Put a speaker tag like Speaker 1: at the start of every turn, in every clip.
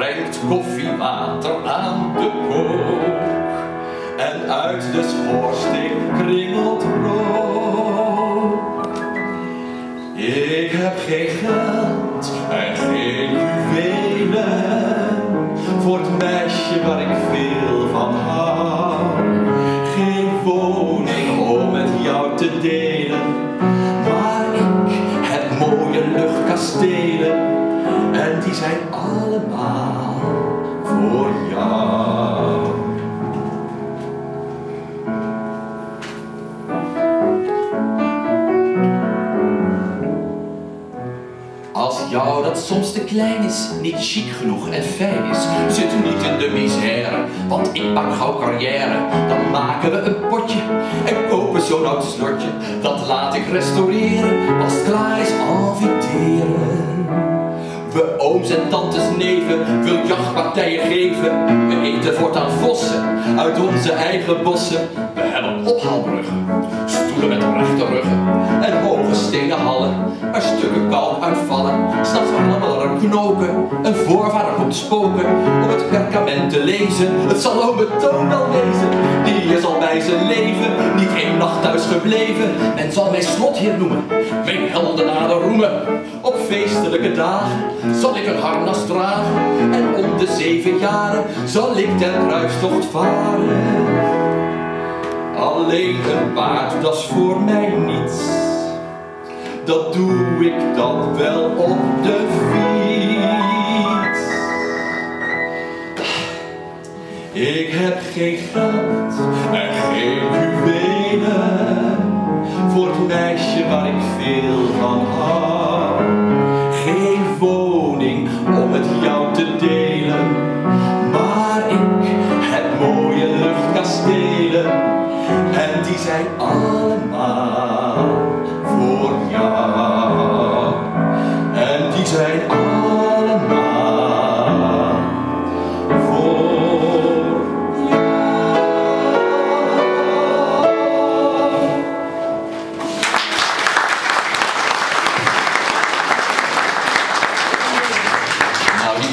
Speaker 1: brengt koffiewater aan de kook. En uit de schoorsteen kringelt rook. Ik heb geen zijn allemaal voor jou. Als jou dat soms te klein is, niet chic genoeg en fijn is, zit niet in de misère, want ik maak gauw carrière. Dan maken we een potje en kopen zo'n oud snortje, dat laat ik restaureren, als klaar is inviteren. We ooms en tantes neven wil jachtpartijen geven. We eten voortaan vossen uit onze eigen bossen. We hebben ophaalbruggen, stoelen met rechte ruggen en hoge stenen hallen waar stukken kalk uitvallen. S'nachts allemaal er knopen, een voorvader komt spoken om het perkament te lezen. Het zal ook betoon wel wezen, is al bij zijn leven niet één nacht thuis gebleven. Men zal mij slotheer noemen, mijn heldendaden roemen. Op feestelijke dagen zal ik een harnas dragen en om de zeven jaren zal ik ten kruistocht varen. Alleen een paard, dat is voor mij niets. Dat doe ik dan wel op de fiets. Heb geen geld en geen juwelen voor het meisje waar ik veel van hou. Geen woning om met jou te delen, maar ik heb mooie luchtkastelen en die zijn allemaal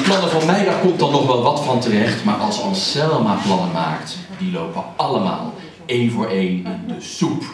Speaker 1: plannen van mij, daar komt dan nog wel wat van terecht. Maar als Anselma plannen maakt, die lopen allemaal één voor één in de soep.